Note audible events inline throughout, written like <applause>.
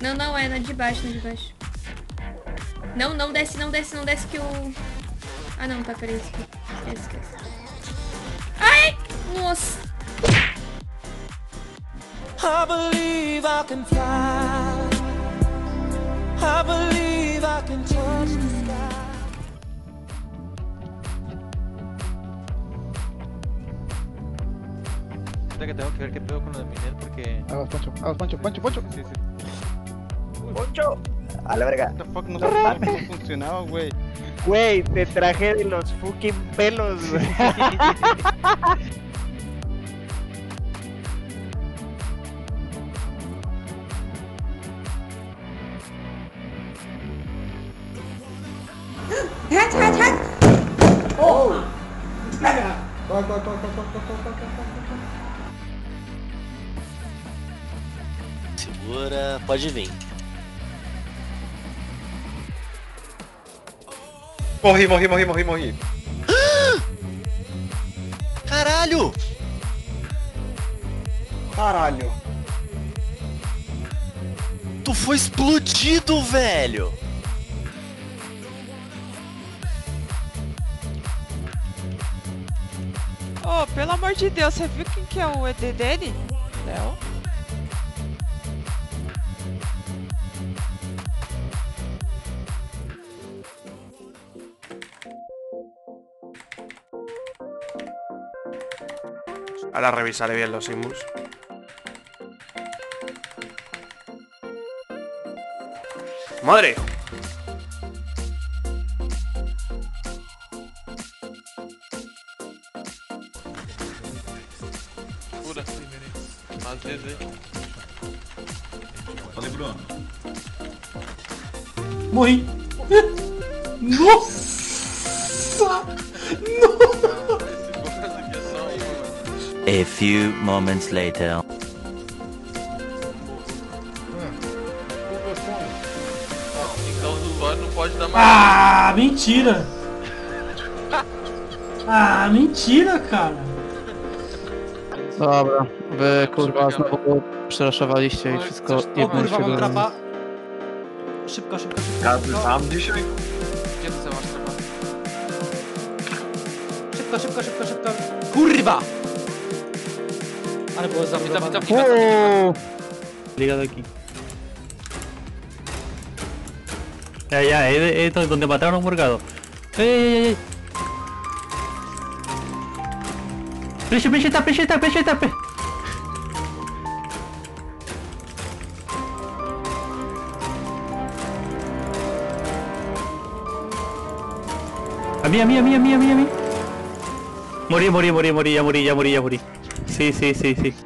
Não, não, é na de baixo, na de baixo. Não, não desce, não desce, não desce que o... Ah, não, tá, peraí. Esquece, esquece. Ai! Nossa! I believe I can fly. I believe I can touch the sky. que tengo que ver qué pedo con lo de Miner porque. Aguas, Poncho, aguas, Poncho, Poncho, Poncho. Sí, sí. ¡Poncho! A la verga. What the fuck, no sé cómo funcionaba, güey. Güey, te traje de los fucking pelos, güey. Hat, hat, hat! Segura, pode vir. Morri, morri, morri, morri, morri. <gasps> Caralho! Caralho. Tu foi explodido, velho! Ô, pelo amor de Deus, você viu quem que é o ED dele? Léo? Ahora revisaré bien los simus. ¡Madre! Morri! Nossa! Nossa! A few moments later. Então o usuário não pode dar mais. Ah, mentira! Ah, mentira, cara! Dobra, wy kurwa znowu przeraszowaliście i wszystko jedno się do... trapa. Szybko, szybko, szybko. Każdy szybko. tam dzisiaj? Gdzie ty masz trapa? Szybko, szybko, szybko, szybko. Kurwa! Ale było Witam, zablokowane. witam, witam, witam. Liga daqui. Ya, ya, esto es donde mataron a un morgado. ¡Ey, ey, ey! ¡Flecha, flecha, tap, flecha, tap, flecha, tap! A mí, a mí, a mí, a mí, a mí, a mí. Morí, morí, morí, morí, ya morí, ya morí, ya morí. Sí, sí, sí, sí.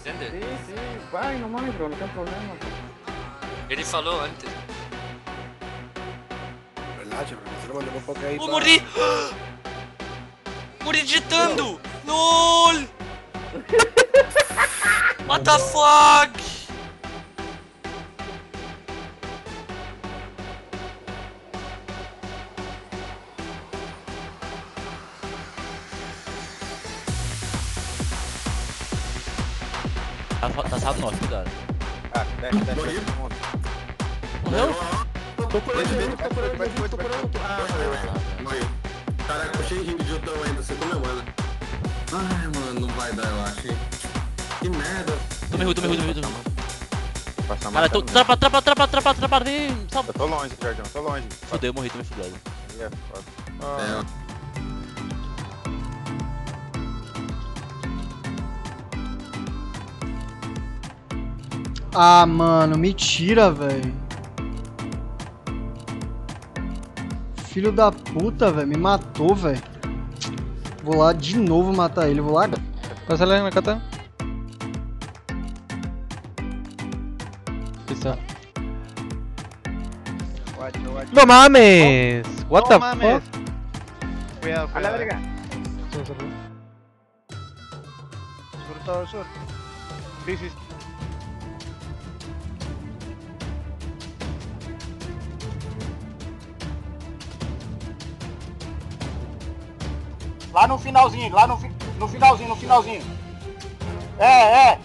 entendeu? Sim, sim. Vai, não bro, não tem problema. Ele falou antes. Relaxa, bro. Nosotros mandamos foca ahí. Oh, pa- morri! <gasps> Morri digitando! LOL! <laughs> What the fuck? Tá, tá salvo nosso, cuidado. Ah, desce, desce. Morreu? Tô por aqui, tô por tô por aqui. Ah, morri. Caraca, eu cheio de idiotão ainda, você comeu, mano. Ai, mano, não vai dar, eu acho. Que merda. Tomei ruim, tomei ruim, tomei ruim. passar Cara, tô, trapa, trapa, trapa, trapa, trapa, vem, salva. Eu tô longe, Jardim, tô longe. Fudeu, eu morri também fudeu. Aí é foda. Ah, Ah, mano, mentira, velho. Filho da puta, velho, me matou, velho. Vou lá de novo matar ele, vou lá. Passa lá, me cata. Bisa. No mames. What the fuck? Cuidado, A la cuidado. verga. Sur, sur, sur. Sur todo sur. Sí, sí. Lá no finalzinho, lá no, fi- no finalzinho, no finalzinho. É, é.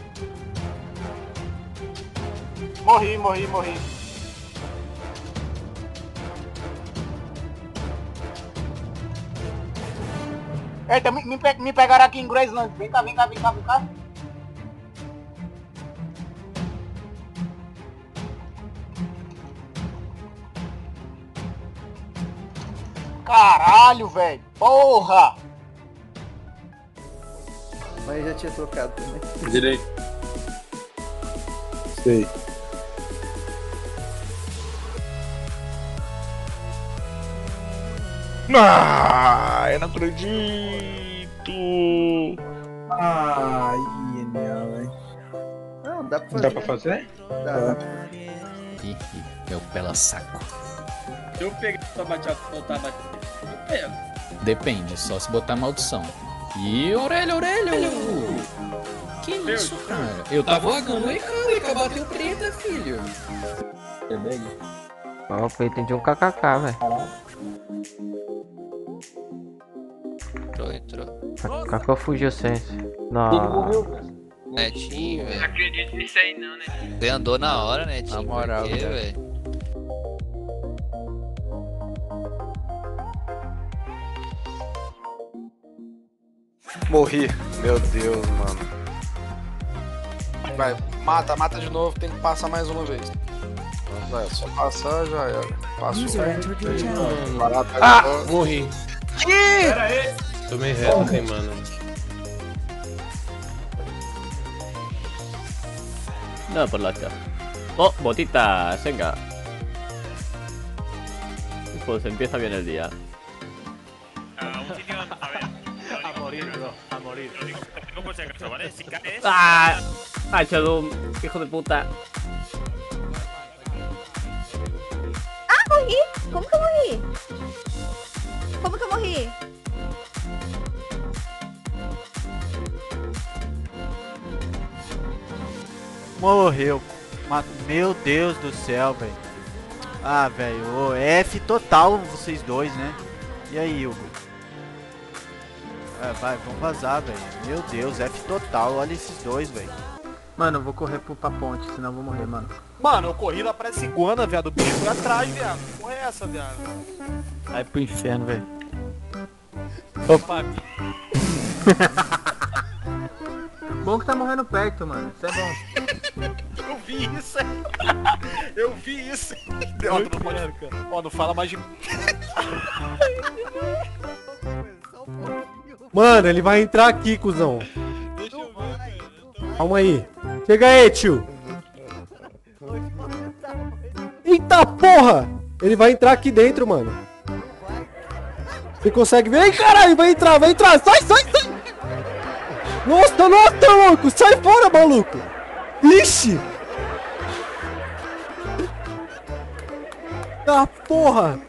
Morri, morri, morri. Eita, me, me, me pegaram aqui em Graceland. Vem cá, vem cá, vem cá, vem cá. Caralho, velho. Porra! Mas já tinha trocado também. Direito. Sei. Ah, eu não acredito. Ai, genial, velho. Não, dá pra fazer. Dá pra fazer? Dá, dá. Ih, meu pela saco. Eu peguei pra bater, voltar a bater. Eu pego. Depende, só se botar maldição. E orelha, orelha! Que isso, cara? Eu tava vagando aí, cara, e bateu preta, filho. Ó, eu entendi um kkk, velho. Entrou, entrou. Kaká fugiu Não. morreu, Netinho, velho. Não acredito nisso aí não, né? Você andou na hora, Netinho. Na moral, Por quê, velho. Morri. Meu Deus, mano. Vai, mata, mata de novo, tem que passar mais uma vez. Vai, só passar já era. Passou. Barato, Ah, agora. morri. Que? Pera aí. Tomei reto, hein, mano. No, por la chat. Oh, botitas, venga. Pues empieza bien el día. Morir, bro. A morir. No por si acaso, ¿vale? Si caes. ¡Ah! Ha hecho Doom, hijo de puta. Ah, morri! Como que eu morri? Como que eu morri? Morreu. Meu Deus do céu, velho. Ah, velho. F total vocês dois, né? E aí, Hugo? É, vai, vamos vazar, velho. Meu Deus, F total. Olha esses dois, velho. Mano, eu vou correr pro, pra ponte, senão eu vou morrer, mano. Mano, eu corri lá pra essa iguana, viado. O bicho foi atrás, viado. Que porra é essa, viado? Vai pro inferno, velho. Opa. <laughs> Bom que tá morrendo perto, mano. Isso é bom. Eu vi isso. <laughs> Eu vi isso. Ó, não pode... Ó, não fala mais de... <laughs> Mano, ele vai entrar aqui, cuzão. Calma aí. Chega aí, tio. Eita porra! Ele vai entrar aqui dentro, mano. Você consegue ver? Ei, caralho, vai entrar, vai entrar. Sai, sai, sai! Nossa, nossa, louco! Sai fora, maluco! Ixi! Ah, porra!